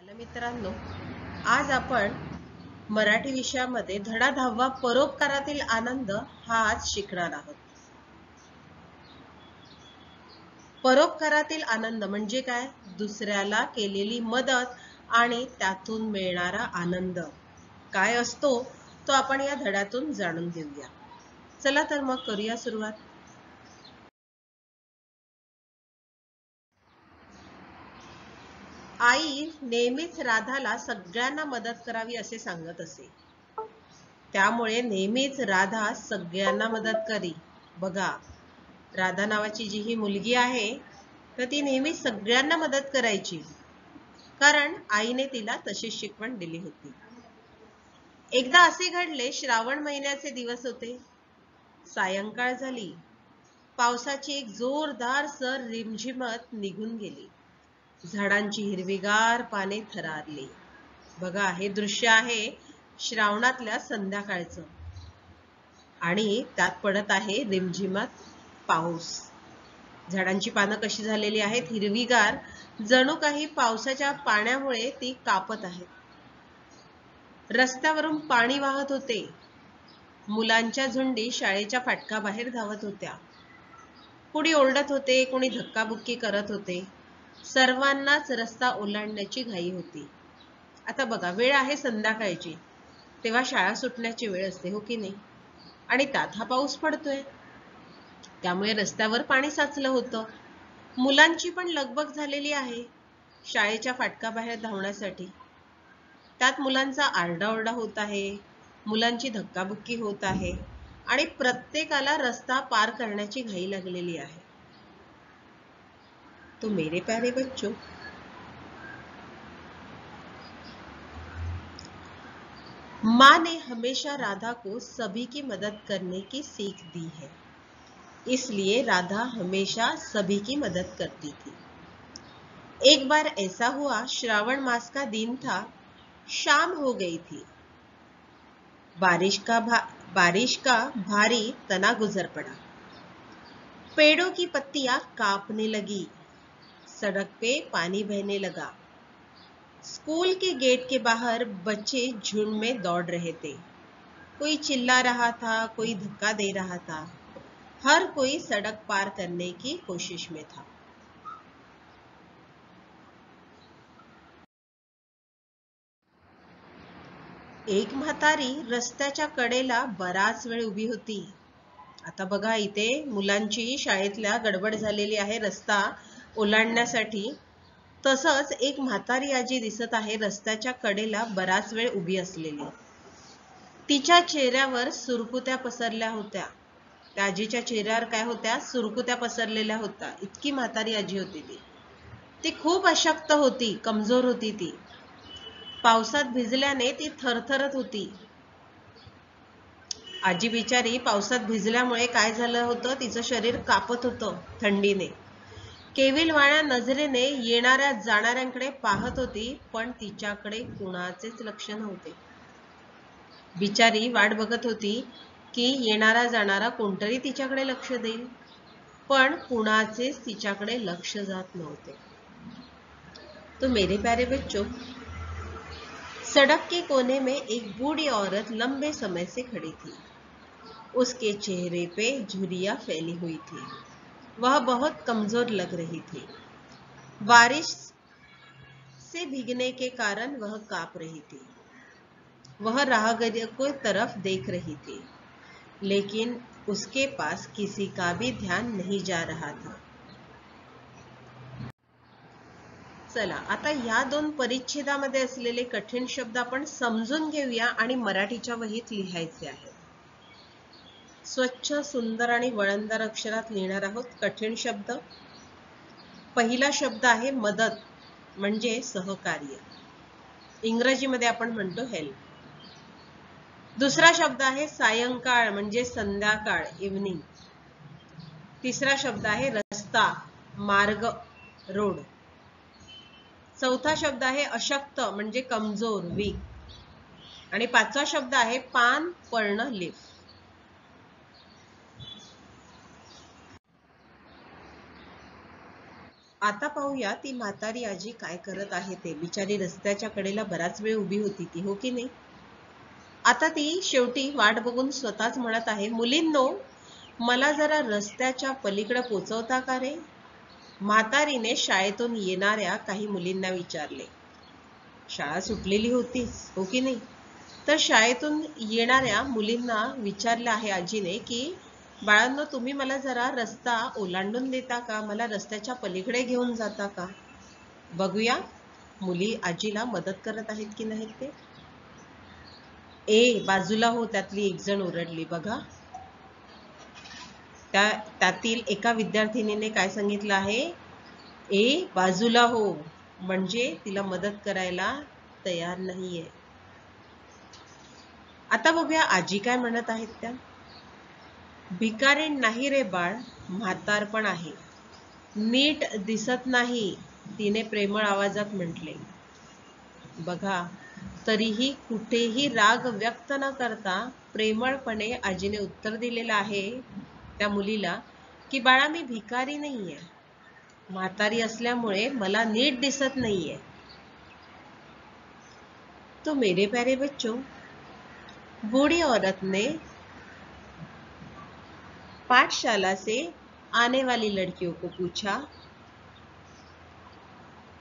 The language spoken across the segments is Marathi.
बालमित्रांनो आज आपण मराठी विषयामध्ये धडा दहावा परोपकारातील आनंद हा आज शिकणार आहोत. परोपकारातील आनंद म्हणजे काय? दुसऱ्याला केलेली मदत आणि त्यातून मिळणारा आनंद. काय असतो? तो आपण या धड्यातून जाणून घेऊया. चला तर मग करूया सुरुवात. आई नेहमीच राधाला सगळ्यांना मदत करावी असे सांगत असे. त्यामुळे नेहमीच राधा सगळ्यांना मदत करी. बघा राधा नावाची जी ही मुलगी आहे तर ती नेहमी सगळ्यांना मदत करायची. कारण आईने तिला तशी शिकवण दिली होती. एकदा असे घडले श्रावण महिन्याचे दिवस होते. सायंकाळ झाली. पावसाची एक जोरदार सर रिमझिमत निघून गेली. झाडांची हिरवीगार पाने थरारली. बघा हे दृश्य आहे श्रावणातल्या संध्याकाळचं. आणि त्यात पडत आहे रिमझिमत पाऊस. झाडांची पानं कशी झालेली आहेत? हिरवीगार. जणू काही पावसाच्या पाण्यामुळे ती कापत आहेत. रस्त्यावरून पाणी वाहत होते. मुलांच्या झुंडी शाळेच्या फाटकाबाहेर धावत होत्या. कुणी ओरडत होते कुणी धक्काबुक्की करत होते. सर्वांनाच रस्ता ओलांडण्याची घाई होती. आता बघा वेळ आहे संध्याकाळची. तेव्हा शाळा सुटण्याची वेळ असते हो की नाही? आणि त्यात हा पाऊस पडतोय. त्यामुळे रस्त्यावर पाणी साचलं होतं. मुलांची पण लगबग झालेली आहे शाळेच्या फाटकाबाहेर धावण्यासाठी. त्यात मुलांचा आरडाओरडा होत आहे मुलांची धक्काबुक्की होत आहे आणि प्रत्येकाला रस्ता पार करण्याची घाई लागलेली आहे. तो मेरे प्यारे बच्चों, माँ ने हमेशा राधा को सभी की मदद करने की सीख दी है। इसलिए राधा हमेशा सभी की मदद करती थी। एक बार ऐसा हुआ, श्रावण मास का दिन था, शाम हो गई थी। बारिश का बारिश का भारी तना गुजर पड़ा। पेड़ों की पत्तियाँ कांपने लगी। सड़क पे पानी बहने लगा। स्कूल के गेट के बाहर बच्चे झुंड में दौड़ रहे थे। कोई चिल्ला रहा था, कोई धक्का दे रहा था। हर कोई सड़क पार करने की कोशिश में था। एक म्हातारी रस्त्याच्या कडेला बराच वेळ उभी होती. आता बघा इथे मुलांची शाळेतल्या गडबड झालेली आहे रस्ता. ओलांडण्यासाठी तसंच एक म्हातारी आजी दिसत आहे रस्त्याच्या कडेला बराच वेळ उभी असलेली. तिच्या चेहऱ्यावर सुरकुत्या पसरल्या होत्या. त्या आजीच्या चेहऱ्यावर काय होत्या? सुरकुत्या पसरलेल्या होत्या. इतकी म्हातारी आजी होती ती. ती खूप अशक्त होती कमजोर होती ती. पावसात भिजल्याने ती थरथरत होती. आजी बिचारी पावसात भिजल्यामुळे काय झालं होतं? तिचं शरीर कापत होतं थंडीने. केविलवाण्या नजरेने येणाऱ्या जाणाऱ्यांकडे पाहत होती पण तिच्याकडे कुणाचेच लक्ष नव्हते. बिचारी वाट बघत होती की येणारा जाणारा कोणतरी तिच्याकडे लक्ष देईल पण कुणाचेच तिच्याकडे लक्ष जात नव्हते. तो मेरे प्यारे बच्चों सड़क के कोने में एक बूढ़ी औरत लंबे समय से खड़ी थी। उसके चेहरे पे झुरिया फैली हुई थी। वह बहुत कमजोर लग रही थी। बारिश से भीगने के कारण वह कांप रही थी। वह राहगीर को तरफ देख रही थी लेकिन उसके पास किसी का भी ध्यान नहीं जा रहा था। चला आता या दोन परिच्छेदामध्ये असलेले कठीण शब्द आपण समजून घेऊया आणि मराठीच्या वहीत लिहायचे आहेत. स्वच्छ सुंदर आणि वळणदार अक्षरात लिहिणार आहोत. कठीण शब्द. पहिला शब्द आहे मदत म्हणजे सहकार्य. इंग्रजीमध्ये आपण म्हणतो हेल्प दुसरा शब्द आहे सायंकाळ म्हणजे संध्याकाळ इव्हनिंग तिसरा शब्द आहे रस्ता मार्ग रोड. चौथा शब्द आहे अशक्त म्हणजे कमजोर वीक आणि पाचवा शब्द आहे पान पर्ण लिफ. आता पाहूया ती म्हातारी आजी काय करत आहे ते. बिचारी रस्त्याच्या कडेला बराच वेळ उभी होती ती हो की नाही? आता ती शेवटी वाट बघून स्वतःच म्हणत आहे मुलींनो मला जरा रस्त्याच्या पलीकडे पोचवता का रे? म्हातारीने शाळेतून येणाऱ्या काही मुलींना विचारले. शाळा सुटलेली होतीच हो की नाही? तर शाळेतून येणाऱ्या मुलींना विचारलं आहे आजीने की बाळांनो तुम्ही मला जरा रस्ता ओलांडून देता का? मला रस्त्याच्या पलीकडे घेऊन जाता का? बघूया मुली आजीला मदत करत आहेत की नाहीत ते? ए बाजूला हो त्यातली एक जण ओरडली बघा. त्या त्यातील एका विद्यार्थिनीने काय सांगितलं आहे? ए बाजूला हो म्हणजे तिला मदत करायला तयार नाहीये. आता बघूया आजी काय म्हणत आहेत त्या? भिकारीण नाही रे बाळ, म्हातार पण आहे. नीट दिसत नाही, तिने प्रेमळ आवाजात म्हटले. बघा, तरीही कुठेही राग व्यक्त न करता प्रेमळपणे आजीने उत्तर दिलेलं आहे त्या मुलीला की, बाळा, मी भिकारी नाहीये. म्हातारी असल्यामुळे मला नीट दिसत नाहीये. तो मेरे प्यारे बच्चों, बूढ़ी औरत ने पाठशाला से आने वाली लड़कियों को पूछा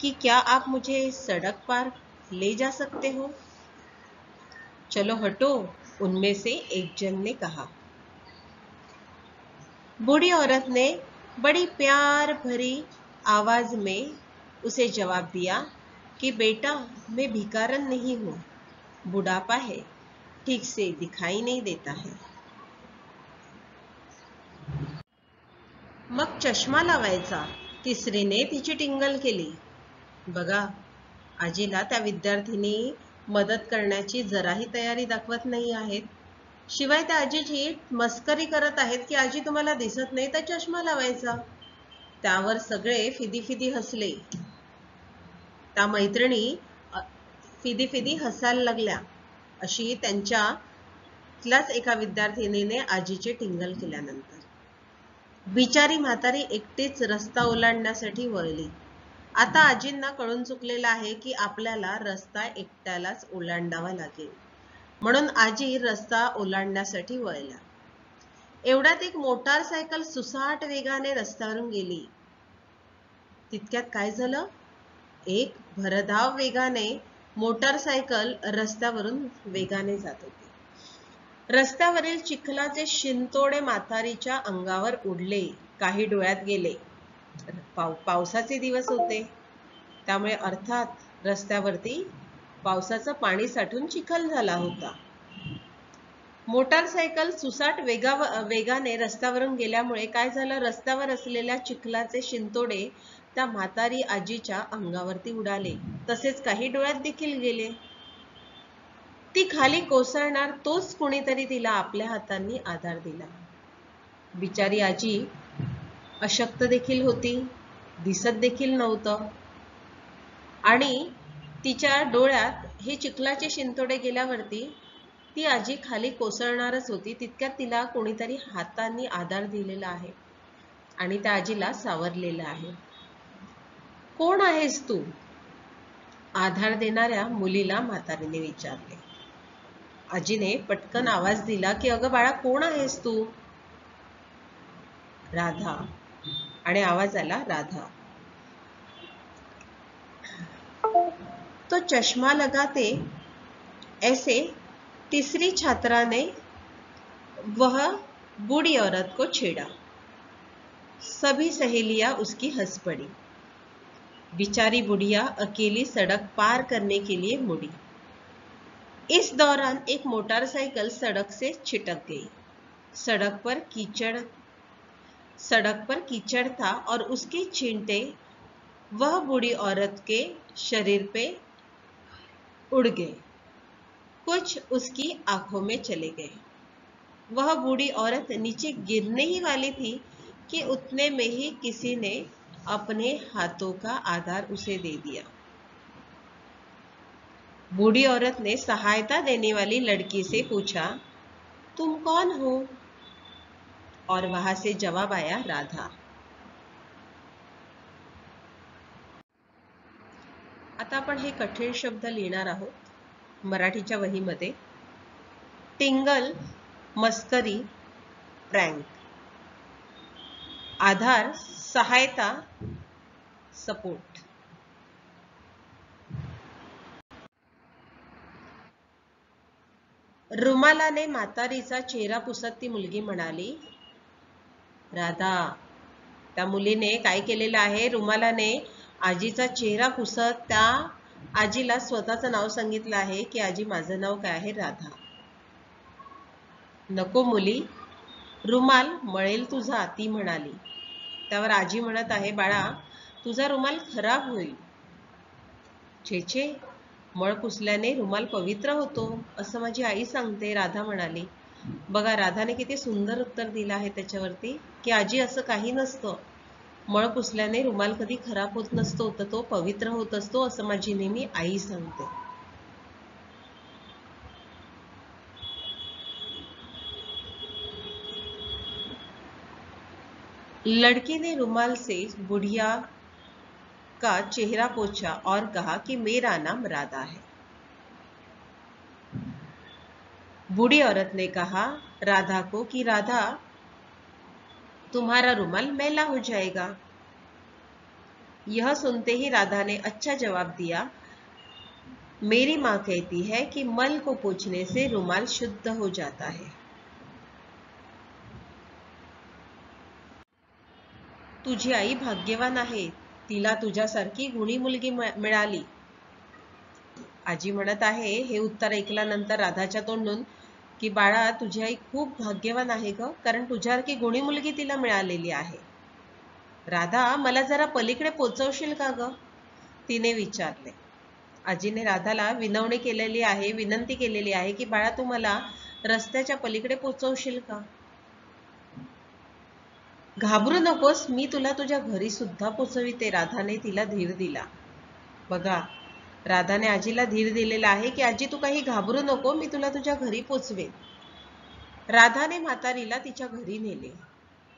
कि क्या आप मुझे सड़क पार ले जा सकते हो? चलो हटो, उनमें से एक जन ने कहा। बूढ़ी औरत ने बड़ी प्यार भरी आवाज़ में उसे जवाब दिया कि बेटा, मैं भिकारन नहीं हूँ। बुढ़ापा है, ठीक से दिखाई नहीं देता है। मग चष्मा लावायचा. तिसरीने तिची टिंगल केली. बघा आजीला त्या विद्यार्थिनी मदत करण्याची जराही तयारी दाखवत नाही आहेत. शिवाय त्या आजीची मस्करी करत आहेत की आजी तुम्हाला दिसत नाही तर चष्मा लावायचा. त्यावर सगळे फिदी फिदी हसले. त्या मैत्रिणी फिदी फिदी हसायला लागल्या. अशी त्यांच्यातल्याच एका विद्यार्थिनीने आजीचे टिंगल केल्यानंतर. बिचारी म्हातारी एकटीच रस्ता ओलांडण्यासाठी वळली. आता आजींना कळून चुकलेलं आहे की आपल्याला रस्ता एकट्यालाच ओलांडावा लागेल. म्हणून आजी रस्ता ओलांडण्यासाठी वळल्या. एवढ्यात एक मोटारसायकल सुसाट वेगाने रस्त्यावरून गेली. तितक्यात काय झालं? एक भरधाव वेगाने मोटारसायकल रस्त्यावरून वेगाने जात होती. रस्त्यावरील चिखलाचे शिंतोडे म्हातारीच्या अंगावर उडले. काही डोळ्यात गेले. पाव पावसाचे दिवस होते. त्यामुळे अर्थात रस्त्यावरती पावसाचं पाणी साठून चिखल झाला होता. मोटारसायकल सुसाट वेगा वेगाने रस्त्यावरून गेल्यामुळे काय झालं? रस्त्यावर असलेल्या चिखलाचे शिंतोडे त्या म्हातारी आजीच्या अंगावरती उडाले. तसेच काही डोळ्यात देखील गेले. ती खाली कोसळणार तोच कुणीतरी तिला आपल्या हातांनी आधार दिला. बिचारी आजी अशक्त देखील होती दिसत देखील नव्हतं. आणि तिच्या डोळ्यात हे चिखलाचे शिंतोडे गेल्यावरती ती आजी खाली कोसळणारच होती तितक्यात तिला कोणीतरी हातांनी आधार दिलेला आहे आणि त्या आजीला सावरलेलं आहे. कोण आहेस तू? आधार देणाऱ्या मुलीला म्हातारीने विचारले. आजीने पटकन आवाज़ दिला की, अगं आहेस तू? राधा. आवाज़ आला, राधा. तो चश्मा लगाते ऐसे तीसरी छात्रा ने वह बूढ़ी औरत को छेड़ा। सभी सहेलियाँ उसकी हंस पड़ी। बिचारी बुढ़िया अकेली सड़क पार करने के लिए मुड़ी। इस दौरान एक मोटरसाइकिल सड़क से छिटक गई। सड़क पर कीचड़, सड़क पर कीचड़ था और उसके छींटे वह बूढ़ी औरत के शरीर पे उड़ गए। कुछ उसकी आँखों में चले गए। वह बूढ़ी औरत नीचे गिरने ही वाली थी कि उतने में ही किसी ने अपने हाथों का आधार उसे दे दिया। बूढ़ी औरत ने सहायता देने वाली लड़की से पूछा तुम कौन हो? और वहां से जवाब आया राधा. आता आपण हे कठीण शब्द लिहिणार आहोत मराठीच्या वहीमध्ये. टिंगल मस्करी प्रँक. आधार सहायता सपोर्ट. रुमालाने म्हातारीचा चेहरा पुसत ती मुलगी म्हणाली राधा त्या मुलीने काय केलेलं आहे? रुमालाने आजीचा चेहरा पुसत त्या आजीला स्वतःचं नाव सांगितलं आहे की आजी माझं नाव काय आहे? राधा. नको मुली रुमाल मळेल तुझा ती म्हणाली. त्यावर आजी म्हणत आहे बाळा तुझा रुमाल खराब होईल. छे छे मळ पुसल्याने रुमाल पवित्र होतो असं माझी आई सांगते राधा म्हणाली. बघा राधाने किती सुंदर उत्तर दिलं आहे त्याच्यावरती की आजी असं काही नसतं. मळ पुसल्याने रुमाल कधी खराब होत नसतो तर तो पवित्र होत असतो असं माझी नेहमी आई सांगते. लड़की ने रुमाल से बुढ़िया का चेहरा पोछा और कहा कि मेरा नाम राधा है। बूढ़ी औरत ने कहा, राधा को कि राधा, तुम्हारा रुमाल मैला हो जाएगा। यह सुनते ही राधा ने अच्छा जवाब दिया, मेरी माँ कहती है कि मल को पोछने से रुमाल शुद्ध हो जाता है। तुझी आई भाग्यवान आहे। तिला तुझ्यासारखी गुणी मुलगी मिळाली. आजी म्हणत आहे हे उत्तर ऐकल्यानंतर राधाच्या तोंडून की बाळा तुझी आई खूप भाग्यवान आहे ग कारण तुझ्यासारखी गुणी मुलगी तिला मिळालेली आहे. राधा मला जरा पलीकडे पोचवशील का ग? तिने विचारले. आजीने राधाला विनवणी केलेली आहे विनंती केलेली आहे की बाळा तू मला रस्त्याच्या पलीकडे पोचवशील का? घाबरू नकोस मी तुला तुझ्या घरी सुद्धा पोचविते. राधाने तिला धीर दिला. बघा राधाने आजीला धीर दिलेला आहे की आजी तू काही घाबरू नको मी तुला तुझ्या घरी पोचवेन. राधाने म्हातारीला तिच्या घरी नेले.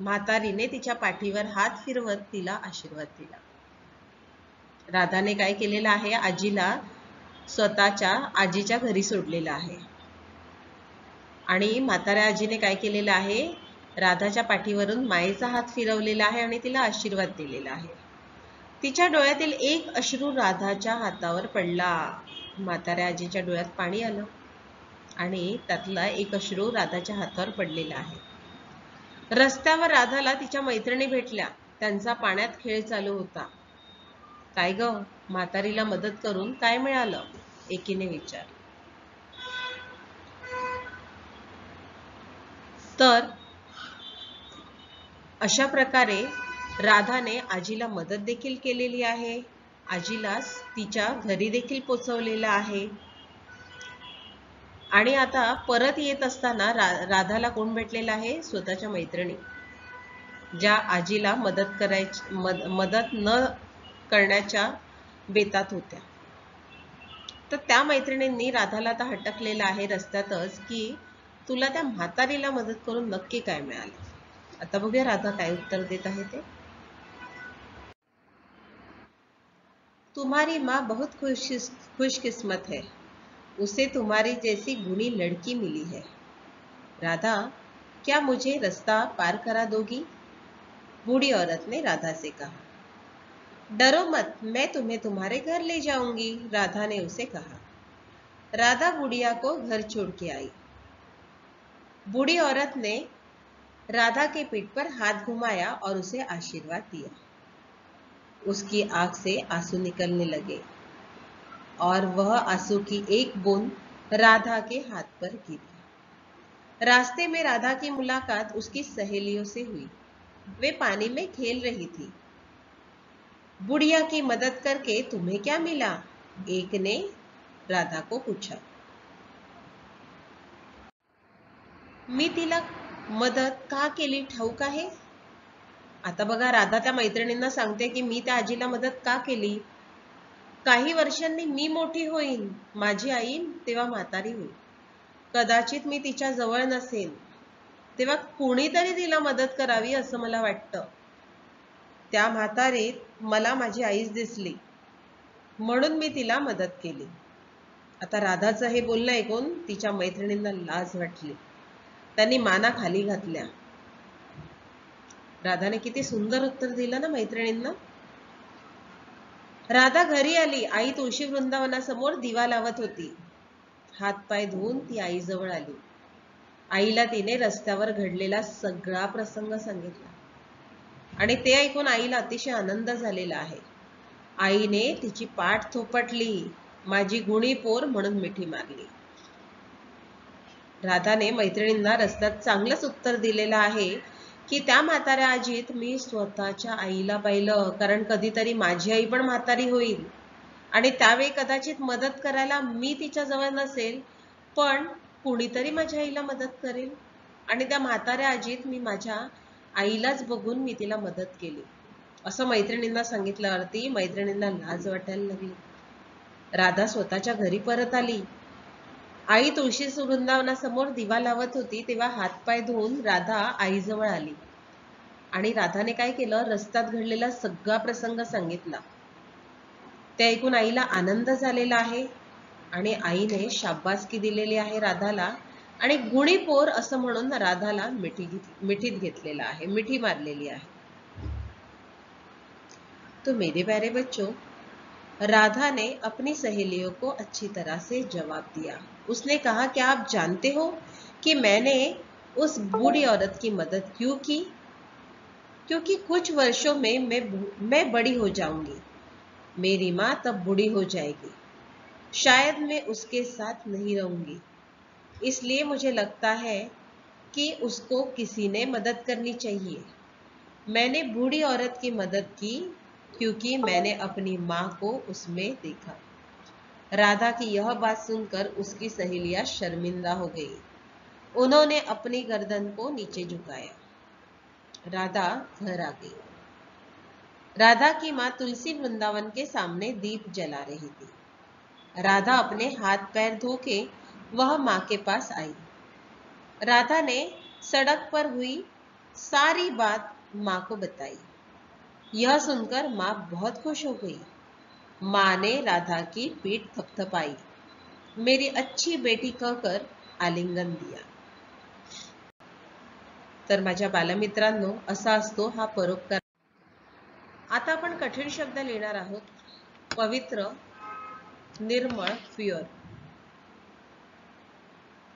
म्हातारीने तिच्या पाठीवर हात फिरवत तिला आशीर्वाद दिला. राधाने काय केलेलं आहे? आजीला स्वतःच्या आजीच्या घरी सोडलेलं आहे. आणि म्हाताऱ्या आजीने काय केलेलं आहे? राधाच्या पाठीवरून मायेचा हात फिरवलेला आहे आणि तिला आशीर्वाद दिलेला आहे. तिच्या डोळ्यातील एक अश्रू राधाच्या हातावर पडला. म्हाताऱ्या आजीच्या डोळ्यात पाणी आलं आणि त्यातला एक अश्रू राधाच्या हातावर पडलेला आहे. रस्त्यावर राधाला तिच्या मैत्रिणी भेटल्या. त्यांचा पाण्यात खेळ चालू होता. काय ग? म्हातारीला मदत करून काय मिळालं? एकीने विचार तर अशा प्रकारे राधाने आजीला मदत देखील केलेली आहे. आजीला तिच्या घरी देखील पोचवलेलं आहे. आणि आता परत येत असताना रा राधाला कोण भेटलेला आहे? स्वतःच्या मैत्रिणी. ज्या आजीला मदत करायची मद मदत न करण्याच्या बेतात होत्या. तर त्या मैत्रिणींनी राधाला आता हटकलेलं आहे रस्त्यातच की तुला त्या म्हातारीला मदत करून नक्की काय मिळालं? आता बघूया, राधा काय उत्तर देत आहे ते. तुम्हारी माँ बहुत खुश, खुशकिस्मत है। उसे तुम्हारी जैसी गुणी लड़की मिली है। राधा, क्या मुझे रास्ता पार करा दोगी? बूढ़ी औरत ने राधा से कहा। डरो मत, मैं तुम्हें तुम्हारे घर ले जाऊँगी, राधा ने उसे कहा। राधा बुढ़िया को घर छोड़ के आई। बूढ़ी औरत ने राधा के पीठ पर हाथ घुमाया और उसे आशीर्वाद दिया। उसकी आँख से आँसू निकलने लगे और वह आँसू की एक बूंद राधा के हाथ पर गिरी। रास्ते में राधा की मुलाकात उसकी सहेलियों से हुई। वे पानी में खेल रही थी। बुढ़िया की मदद करके तुम्हें क्या मिला? एक ने राधा को पूछा। मी मदत का केली? ठाऊक आहे? आता बघा राधा त्या मैत्रिणींना सांगते की मी त्या आजीला मदत का केली? काही वर्षांनी मी मोठी होईन माझी आई तेव्हा म्हातारी होईल. कदाचित मी तिच्या जवळ नसेन तेव्हा कुणीतरी तिला मदत करावी असं मला वाटतं. त्या म्हातारीत मला माझी आईच दिसली म्हणून मी तिला मदत केली. आता राधाचं हे बोलणं ऐकून तिच्या मैत्रिणींना लाज वाटली. त्यांनी माना खाली घातल्या. राधाने किती सुंदर उत्तर दिलं ना मैत्रिणींना? राधा घरी आली आई तुळशी वृंदावनासमोर दिवा लावत होती. हात पाय धुवून ती आईजवळ आली. आईला तिने रस्त्यावर घडलेला सगळा प्रसंग सांगितला. आणि ते ऐकून आईला अतिशय आनंद झालेला आहे. आईने तिची पाठ थोपटली माझी गुणी पोर म्हणून मिठी मारली. राधाने मैत्रिणींना रस्त्यात चांगलंच उत्तर दिलेलं आहे की त्या म्हाताऱ्या आजीत मी स्वतःच्या आईला पाहिलं कारण कधीतरी माझी आई पण म्हातारी होईल. आणि त्यावेळी कदाचित मदत करायला मी तिच्या जवळ नसेल पण कुणीतरी माझ्या आईला मदत करेल. आणि त्या म्हाताऱ्या आजीत मी माझ्या आईलाच बघून मी तिला मदत केली. असं मैत्रिणींना सांगितल्यावरती मैत्रिणींना लाज वाटायला लागली. राधा स्वतःच्या घरी परत आली. आई तुळशी वृंदावनासमोर दिवा लावत होती तेव्हा हातपाय धुवून राधा आईजवळ आली. आणि राधाने काय केलं? रस्त्यात घडलेला सगळा प्रसंग सांगितला. ते ऐकून आईला आनंद झालेला आहे आणि आईने शाबासकी दिलेली आहे राधाला आणि गुणी पोर असं म्हणून राधाला मिठी मिठीत घेतलेला आहे मिठी मारलेली आहे. तो मेरे प्यारे बच्चों राधा ने अपनी सहेलियों को अच्छी तरह से जवाब दिया. उसने कहा, क्या आप जानते हो कि मैंने उस बूढ़ी औरत की मदद क्यों की? क्योंकि कुछ वर्षों में मैं मैं बड़ी हो जाऊँगी। मेरी माँ तब बूढ़ी हो जाएगी। शायद मैं उसके साथ नहीं रहूँगी। इसलिए मुझे लगता है कि उसको किसी ने मदद करनी चाहिए। मैंने बूढ़ी औरत की मदद की क्योंकि मैंने अपनी माँ को उसमें देखा। राधा की यह बात सुनकर उसकी सहेलियाँ शर्मिंदा हो गई। उन्होंने अपनी गर्दन को नीचे झुकाया। राधा घर आ गई। राधा की माँ तुलसी वृंदावन के सामने दीप जला रही थी। राधा अपने हाथ पैर धो के वह माँ के पास आई। राधा ने सड़क पर हुई सारी बात माँ को बताई। यह सुनकर माँ बहुत खुश हो गई। माँ ने राधा की पीठ थपथपाई। मेरी अच्छी बेटी कहकर आलिंगन दिया। तर माझ्या बालमित्रांनो असा असतो हा परोपकार आता आपण कठीण शब्द लिहिणार आहोत. पवित्र निर्मळ प्युअर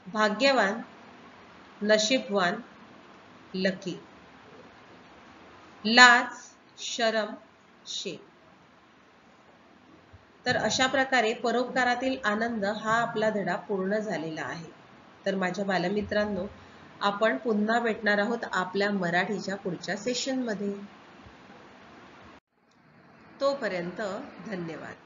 भाग्यवान नशीबवान लकी. लाज शरम शे तर अशा प्रकारे परोपकारातील आनंद हा आपला धडा पूर्ण झालेला आहे. तर माझ्या बालमित्रांनो आपण पुन्हा भेटणार आहोत आपल्या मराठीच्या पुढच्या सेशनमध्ये. तोपर्यंत धन्यवाद.